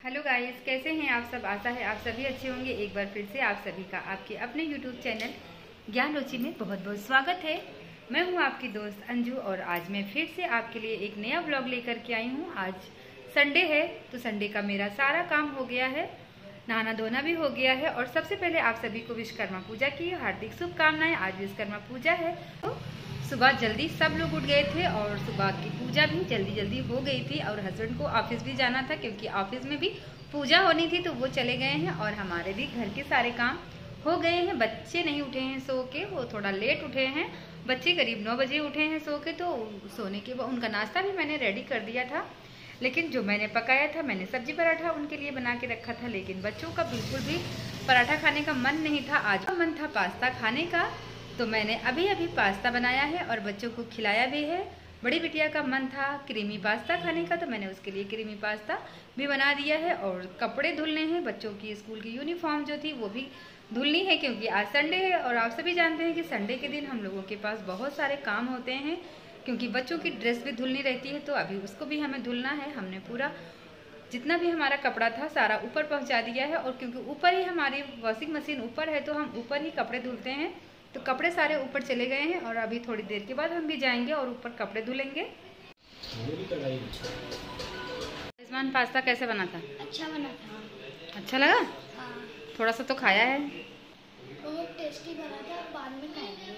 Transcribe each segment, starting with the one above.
Hello guys, कैसे हैं आप सब? आशा है आप सभी अच्छे होंगे। एक बार फिर से आप सभी का आपके अपने यूट्यूब चैनल ज्ञान रुचि में बहुत बहुत स्वागत है। मैं हूँ आपकी दोस्त अंजू और आज मैं फिर से आपके लिए एक नया ब्लॉग लेकर के आई हूँ। आज संडे है तो संडे का मेरा सारा काम हो गया है। नहाना धोना भी हो गया है और सबसे पहले आप सभी को विश्वकर्मा पूजा की हार्दिक शुभकामनाएँ। आज विश्वकर्मा पूजा है तो सुबह जल्दी सब लोग उठ गए थे और सुबह की पूजा भी जल्दी जल्दी हो गई थी और हस्बैंड को ऑफ़िस भी जाना था क्योंकि ऑफ़िस में भी पूजा होनी थी तो वो चले गए हैं और हमारे भी घर के सारे काम हो गए हैं। बच्चे नहीं उठे हैं सो के, वो थोड़ा लेट उठे हैं। बच्चे करीब नौ बजे उठे हैं सो के तो सोने के बाद उनका नाश्ता भी मैंने रेडी कर दिया था। लेकिन जो मैंने पकाया था, मैंने सब्ज़ी पराठा उनके लिए बना के रखा था, लेकिन बच्चों का बिल्कुल भी पराठा खाने का मन नहीं था। आज का मन था पास्ता खाने का तो मैंने अभी अभी पास्ता बनाया है और बच्चों को खिलाया भी है। बड़ी बिटिया का मन था क्रीमी पास्ता खाने का तो मैंने उसके लिए क्रीमी पास्ता भी बना दिया है और कपड़े धुलने हैं। बच्चों की स्कूल की यूनिफॉर्म जो थी, वो भी धुलनी है क्योंकि आज संडे है और आप सभी जानते हैं कि संडे के दिन हम लोगों के पास बहुत सारे काम होते हैं क्योंकि बच्चों की ड्रेस भी धुलनी रहती है तो अभी उसको भी हमें धुलना है। हमने पूरा जितना भी हमारा कपड़ा था, सारा ऊपर पहुँचा दिया है और क्योंकि ऊपर ही हमारी वॉशिंग मशीन ऊपर है तो हम ऊपर ही कपड़े धुलते हैं। तो कपड़े सारे ऊपर चले गए हैं और अभी थोड़ी देर के बाद हम भी जाएँगे और ऊपर कपड़े धुलेंगे। मेजमान पास्ता कैसे बना था? अच्छा बना था। अच्छा लगा? हाँ। थोड़ा सा तो खाया है। बहुत टेस्टी बना था बाद में खाएँगे।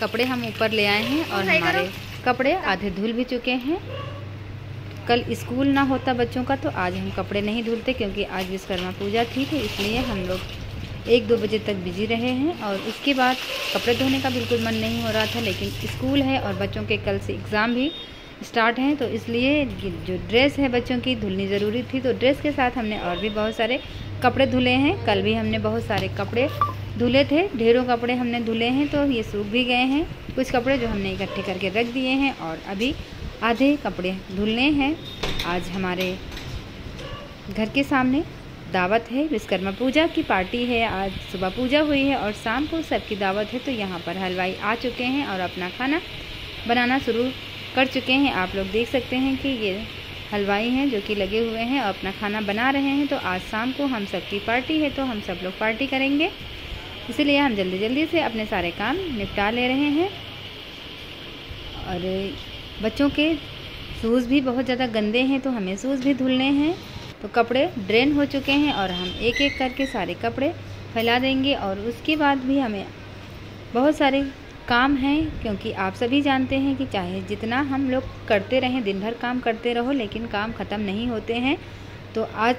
कपड़े हम ऊपर ले आए हैं और हमारे कपड़े आधे धुल भी चुके हैं। कल स्कूल ना होता बच्चों का तो आज हम कपड़े नहीं धुलते क्योंकि आज विश्वकर्मा पूजा थी तो इसलिए हम लोग एक दो बजे तक बिज़ी रहे हैं और उसके बाद कपड़े धोने का बिल्कुल मन नहीं हो रहा था, लेकिन स्कूल है और बच्चों के कल से एग्ज़ाम भी स्टार्ट हैं तो इसलिए जो ड्रेस है बच्चों की धुलनी ज़रूरी थी तो ड्रेस के साथ हमने और भी बहुत सारे कपड़े धुले हैं। कल भी हमने बहुत सारे कपड़े धुले थे, ढेरों कपड़े हमने धुले हैं तो ये सूख भी गए हैं। कुछ कपड़े जो हमने इकट्ठे करके रख दिए हैं और अभी आधे कपड़े धुलने हैं। आज हमारे घर के सामने दावत है। विश्वकर्मा पूजा की पार्टी है। आज सुबह पूजा हुई है और शाम को सबकी दावत है तो यहाँ पर हलवाई आ चुके हैं और अपना खाना बनाना शुरू कर चुके हैं। आप लोग देख सकते हैं कि ये हलवाई हैं जो कि लगे हुए हैं और अपना खाना बना रहे हैं। तो आज शाम को हम सबकी पार्टी है तो हम सब लोग पार्टी करेंगे। इसीलिए हम जल्दी जल्दी से अपने सारे काम निपटा ले रहे हैं। और बच्चों के शूज़ भी बहुत ज़्यादा गंदे हैं तो हमें शूज़ भी धुलने हैं। तो कपड़े ड्रेन हो चुके हैं और हम एक एक करके सारे कपड़े फैला देंगे और उसके बाद भी हमें बहुत सारे काम हैं क्योंकि आप सभी जानते हैं कि चाहे जितना हम लोग करते रहें दिन भर काम करते रहो लेकिन काम ख़त्म नहीं होते हैं। तो आज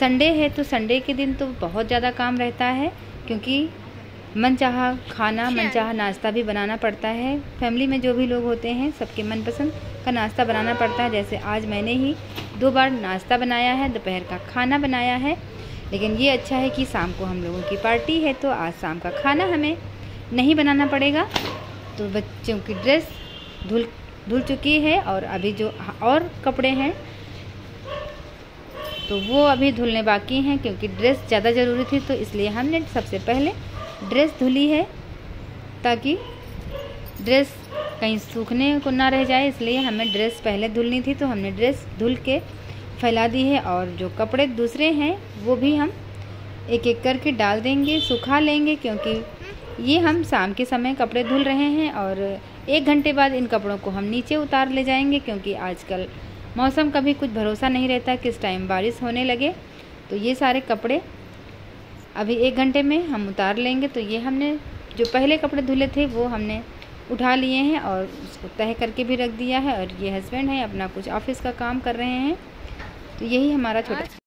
संडे है तो संडे के दिन तो बहुत ज़्यादा काम रहता है क्योंकि मन चाह खाना मन चाह नाश्ता भी बनाना पड़ता है। फैमिली में जो भी लोग होते हैं सबके मनपसंद का नाश्ता बनाना पड़ता है जैसे आज मैंने ही दो बार नाश्ता बनाया है, दोपहर का खाना बनाया है। लेकिन ये अच्छा है कि शाम को हम लोगों की पार्टी है तो आज शाम का खाना हमें नहीं बनाना पड़ेगा। तो बच्चों की ड्रेस धुल धुल चुकी है और अभी जो और कपड़े हैं तो वो अभी धुलने बाकी हैं क्योंकि ड्रेस ज़्यादा ज़रूरी थी तो इसलिए हमने सबसे पहले ड्रेस धुली है ताकि ड्रेस कहीं सूखने को ना रह जाए, इसलिए हमें ड्रेस पहले धुलनी थी तो हमने ड्रेस धुल के फैला दी है और जो कपड़े दूसरे हैं, वो भी हम एक एक करके डाल देंगे, सुखा लेंगे, क्योंकि ये हम शाम के समय कपड़े धुल रहे हैं और एक घंटे बाद इन कपड़ों को हम नीचे उतार ले जाएँगे, क्योंकि आजकल मौसम का भी कुछ भरोसा नहीं रहता किस टाइम बारिश होने लगे। तो ये सारे कपड़े अभी एक घंटे में हम उतार लेंगे तो ये हमने जो पहले कपड़े धुले थे, वो हमने उठा लिए हैं और उसको तह करके भी रख दिया है और ये हस्बैंड है, अपना कुछ ऑफ़िस का काम कर रहे हैं। तो यही हमारा छोटा